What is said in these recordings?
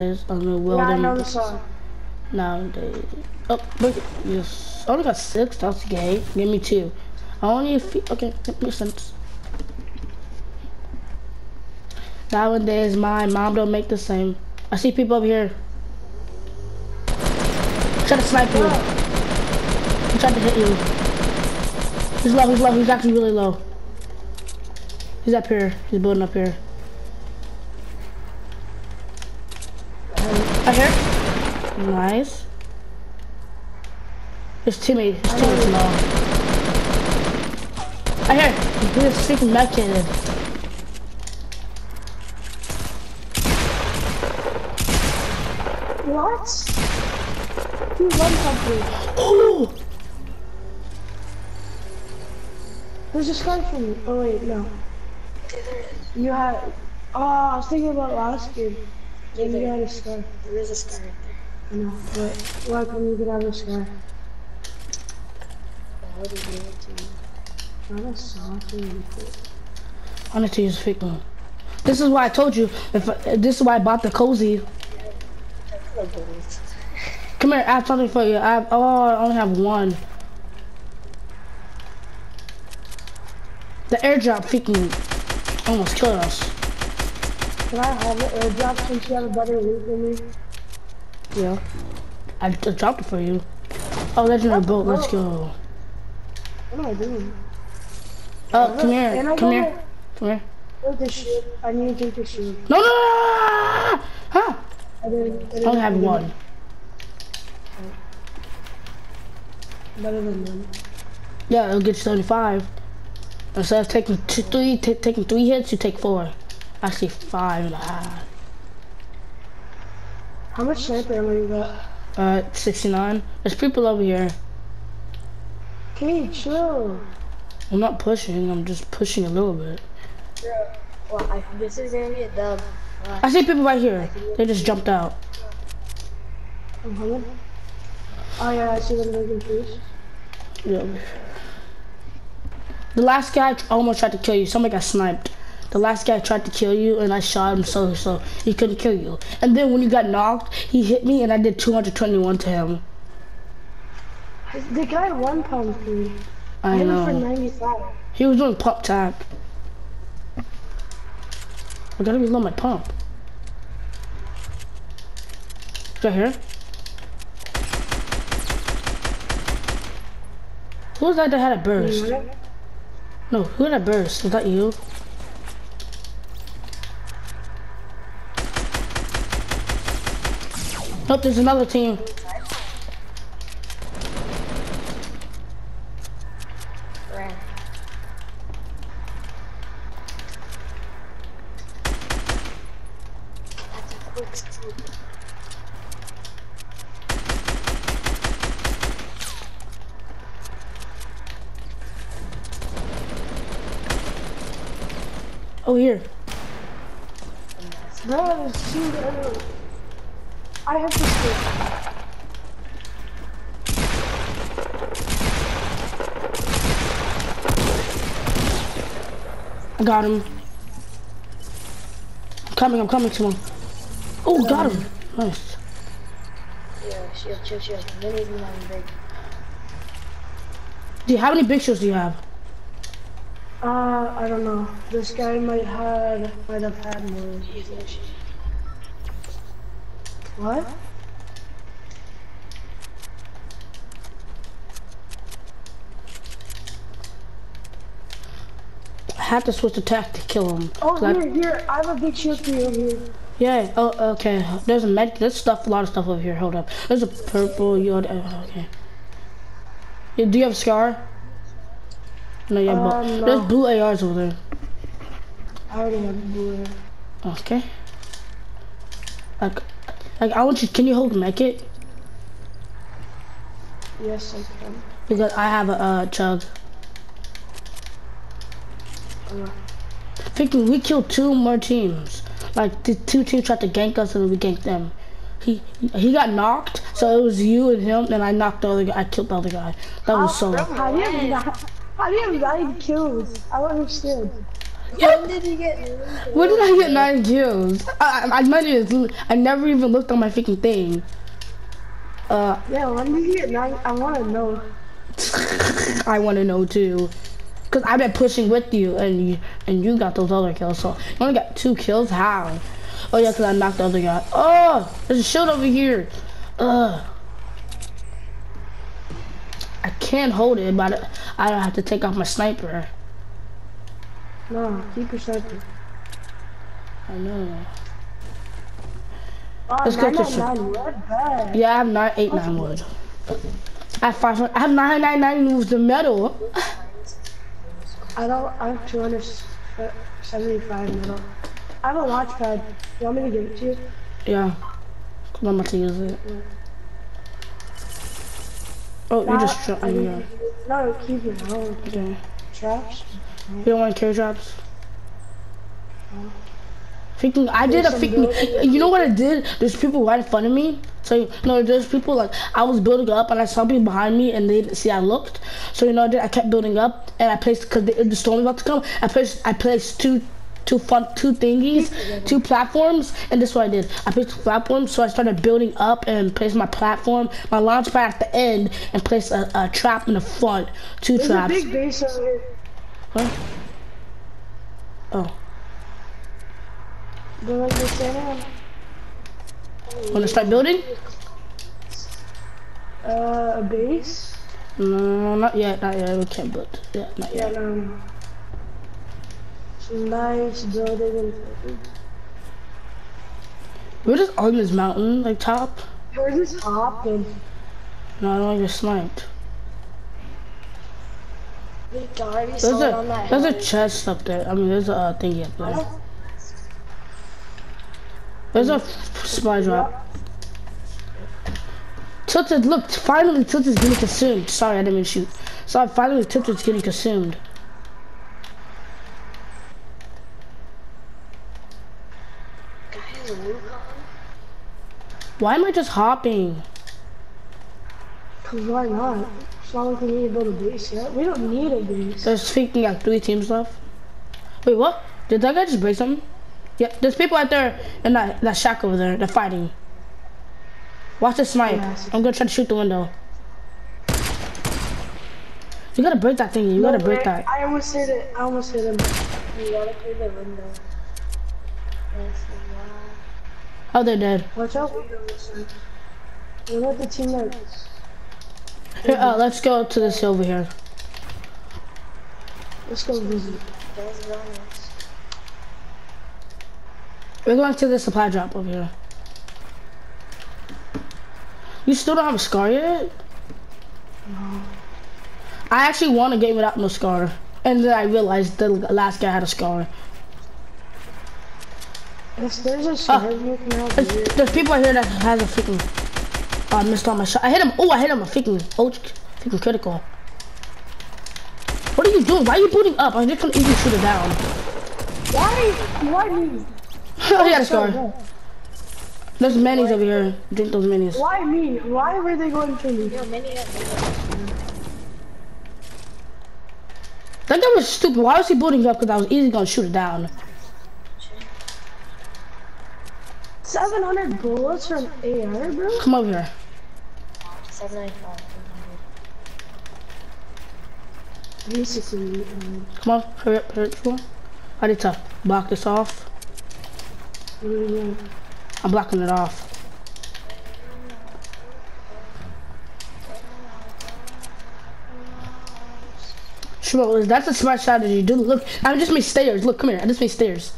is on the Yeah, I know the song. nowadays. Oh, look, yes. I only got six. That's gay. Give me two. I only few. Okay, that makes sense. Nowadays, my mom don't make the same. I see people over here. Try to snipe you. He tried to hit you. He's low. He's low. He's actually really low. He's up here. He's building up here. Right here. Nice. His teammate, his teammate's low. I hear. He's freaking medicated. What? You run something. Oh! There's a scar for me. Oh wait, no. You had. Oh, I was thinking about last game. Yeah, You there, had a scar. there is a scar right there. I know, but why come you could have a scar? Why would he give it to me? Not a something. I need to use fake one. This is why I told you. If I, this is why I bought the cozy. Come here, I have something for you. I have, oh, I only have one. The airdrop freaking almost killed us. Can I have an airdrop since you have a better loot than me? Yeah. I just dropped it for you. Oh, legendary boat. Let's go. What am I doing? Oh, come here. Come here. Come here. The shield. I need to take the shield. No, no, no? I didn't. I I didn't only have I one. Better than none. Yeah, it'll get you 35. Instead of taking two, three, taking three hits, you take four. Actually, five and a half. How much sniper ammo you got? Uh, 69. There's people over here. Okay, chill. I'm not pushing, I'm just pushing a little bit. Bro, well, I, this is gonna be a dub. Uh, I see people right here. They just jumped out. I'm coming. Oh yeah, I see them making trees. Yeah. The last guy almost tried to kill you. Somebody got sniped. The last guy tried to kill you, and I shot him so so he couldn't kill you. And then when you got knocked, he hit me, and I did 221 to him. The guy one pound me. I for know. 95. He was doing pump tap. I gotta reload my pump. Right here. Who was that that had a burst? No, who had a burst? Was that you? There's another team. Oh, here. Bro, there's two. I have to skip. I got him. I'm coming, I'm coming to him. Oh, got him. Nice. Yeah, shield, shield, shield. You don't even big. Dude, how many big shots do you have? Uh, I don't know. This guy might had might have had more. What? I have to switch attack to kill him. Oh, 'Cause I- here, here. I have a big shield for you over here. yeah, oh, okay. There's a med, there's stuff, a lot of stuff over here. Hold up. There's a purple, you oh, okay. Yeah, do you have a scar? No, yeah, have Uh, bu- no. There's blue ARs over there. I already have blue. Okay. Like, like I want you, can you hold make it? Yes, I can. Because I have a uh, chug. Uh, Thinking we killed two more teams. Like the two teams tried to gank us and we ganked them. He he got knocked, so it was you and him, and I knocked the other guy. I killed the other guy. That was so. how do you have nine? How do you have nine kills? I don't understand. When did you get? When did I get nine kills? I, I, I, might I never even looked on my freaking thing. Uh, Yeah, when did you get nine? I want to know. I want to know too. Cause I've been pushing with you, and you and you got those other kills. So you only got two kills. How? Oh yeah, cause I knocked the other guy. Oh, there's a shield over here. Ugh. I can't hold it, but I don't have to take off my sniper. No, keep your. I know. Oh, Let's get this 999 bag. Yeah, I have nine eight nine wood. I have five. I have nine nine nine with the metal. I don't. I have 275 uh, metal. I have a launch pad. You want me to give it to you? Yeah, cause I'm about to use it. Oh, you just shot me. Yeah. No, keep it. No, Okay. traps. You don't want carry drops? Freaking, I did a freaking, you know what I did? There's people right in front of me. So, no, there's people like, I was building up and I saw people behind me and they didn't see I looked. So, you know, what I did? I kept building up and I placed, cause the, the storm was about to come, I placed, I placed two, two fun, two thingies, two platforms, and this is what I did. I placed two platforms, so I started building up and placed my platform, my launch pad at the end, and placed a, a trap in the front, two There's traps. a big base over here. Huh? Oh, one you're standing wanna start building? Uh, a base? No, not yet, not yet. We can't build. Yeah, not yet. um, some nice building We're just on this mountain, like top. we're just hopping. No, I don't want to get sniped. There's a there's a chest up there. I mean, there's a uh, thingy up there. There's a supply drop. Tilted, look! Finally, Tilted's getting consumed. Sorry, I didn't mean to shoot. Sorry, finally, Tilted's getting consumed. Why am I just hopping? Cause why? Not like we need to build a base yet. We don't need a base. There's freaking like three teams left. Wait, what? Did that guy just break something? Yeah, there's people out there in that, that shack over there. They're fighting. Watch the snipe. I'm gonna try to shoot the window. You gotta break that thing. You gotta break that. I almost hit it. I almost hit him. You gotta clear the window. Oh, they're dead. Watch out. We let the team that. Here, uh, let's go to this over here. Let's go visit. We're going to the supply drop over here. You still don't have a scar yet? No. I actually won a game without no scar. And then I realized the last guy had a scar. If there's a you can have There's, people out here that has a freaking. Oh, I missed all my shot. I hit him. Oh, I hit him a freaking. Oh, freaking critical. What are you doing? Why are you booting up? I'm just gonna easily shoot it down. Why? Why me? oh, he had a scar. There's minis over here. Drink those minis. Why me? Why were they going to me? Yo, many That guy was stupid. Why was he booting up? Because I was easily gonna shoot it down. 700 bullets from AR, bro? Come over here. 795. Basically, um, Come on. Hurry up. Hurry up. I need to block this off. I'm blocking it off. Shmo, that's a smart strategy. Dude, look, I just made stairs. Look, come here. I just made stairs.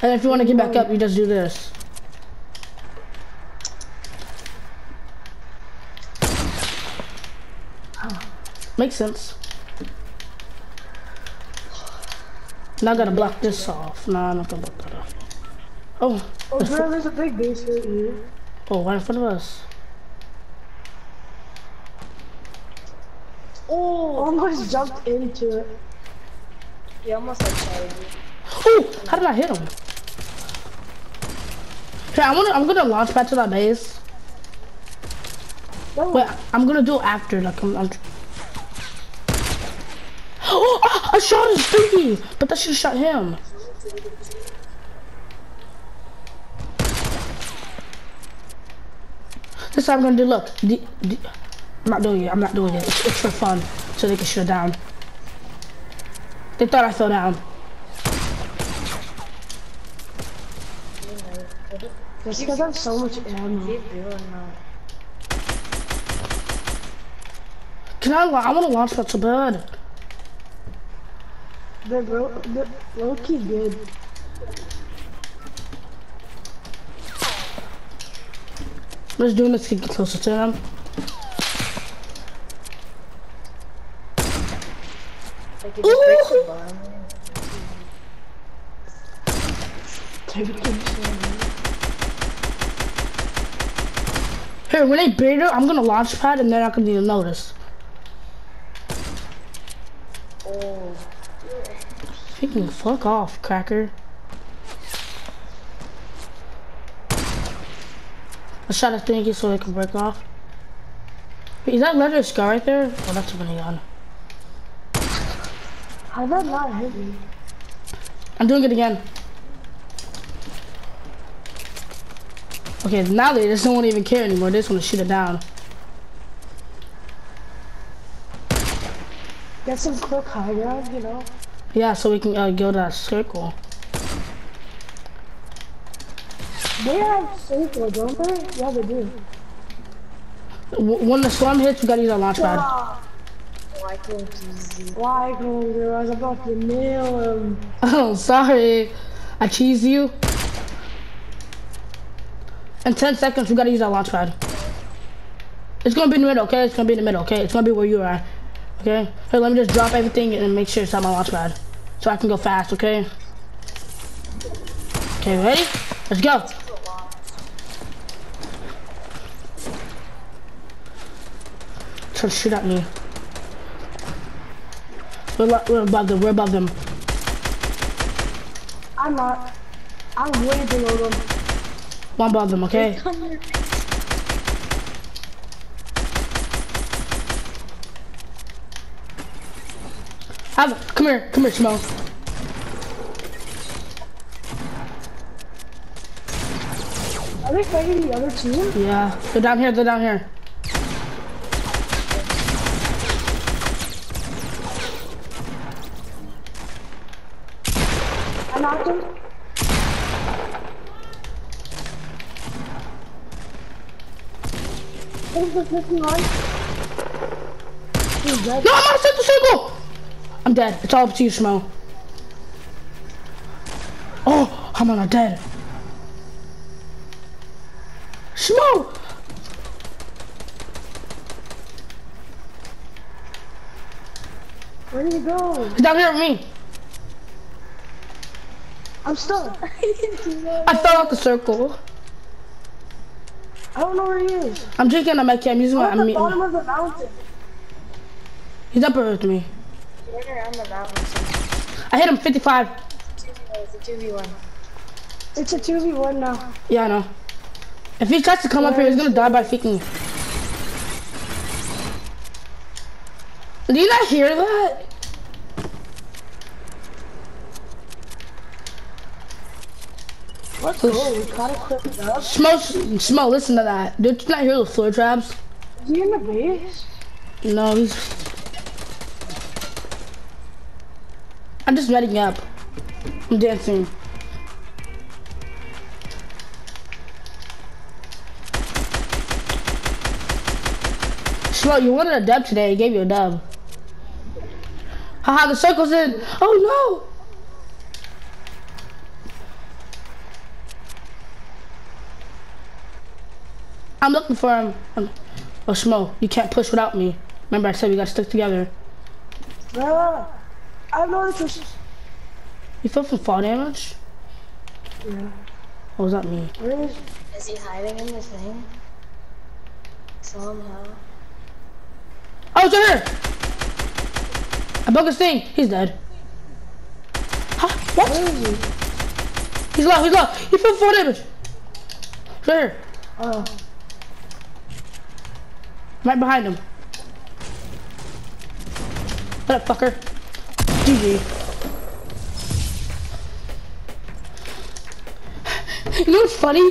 And if you want to get back up, you just do this. Makes sense. Now I gotta block this off. Nah, I'm not gonna block that off. Oh, Oh, bro, there's a big base right here. oh, right in front of us. Oh, almost oh, jumped into it. You almost like charged. Oh, how did I hit him? Here, I wanna, I'm gonna launch back to that base. No, Wait, I'm gonna do it after. Like, I'm. I'm... I shot his thingy, but that should have shot him. This time I'm gonna do, look. The, the, I'm not doing it, I'm not doing it. It's, it's for fun, so they can shoot down. They thought I fell down. Just because I have so much ammo. Keep doing that. Can I, I wanna launch that so bad. They're, real, they're low key good. Let's do this to get closer to them. Like you just break the Ooh. bar. Take it easy. Here, when they beat her, I'm gonna launch pad and they're not gonna even notice. Oh. Freaking fuck off, cracker. I shot a thingy so it can break off. Wait, is that leather scar right there? Oh, that's a minigun. How did that not hit me? I'm doing it again. Okay, now they just don't even care anymore. They just want to shoot it down. Get some quick high ground, you know? Yeah, so we can uh, go to that circle. They have circle, don't they? Yeah, they do. W when the storm hits, we gotta use our launch pad. Why can't you? I was about to nail him. Oh, sorry. I cheese you. In 10 seconds, we gotta use our launch pad. It's gonna be in the middle, okay? It's gonna be in the middle, okay? It's gonna be where you are. Okay? Here, let me just drop everything and make sure it's on my launch pad. So I can go fast, okay? Okay, ready? Let's go. Try to shoot at me. We're, lo- we're above them, we're above them. I'm not. I'm way below them. One above them, okay? Have, come here, come here, Smo. Are they fighting the other team? Yeah, they're down here, they're down here. I knocked him. He's the 51. He's dead. No, I'm on the circle! I'm dead. It's all up to you, Smo. Oh, I'm not dead. Smo! Where did he go? He's down here with me. I'm stuck. I fell out the circle. I don't know where he is. I'm drinking on my cam. Using my, I'm at I'm, the bottom of the mountain. he's up here with me. I hit him 55. It's a 2v1. It's a 2v1 now. Yeah, I know. If he tries to come up here, he's gonna die by freaking. Do you not hear that? Let's go. We gotta clip up. Smo, Smo, listen to that. Did you not hear those floor traps? Is he in the base? No, he's. I'm just reading up. I'm dancing. Smo, you wanted a dub today. I gave you a dub. Haha, the circle's in. Oh no! I'm looking for him. Um, oh, Smo, you can't push without me. Remember I said we gotta stick together. No. I have no other choice. You fell from fall damage? Yeah. What does that mean? Where is Is he hiding in this thing? Somehow. Oh, it's right here! I broke his thing. He's dead. Huh? What? Where is he? He's low, he's low. He fell fall damage. Right here. Oh. Right behind him. What up, fucker? GG. You know what's funny?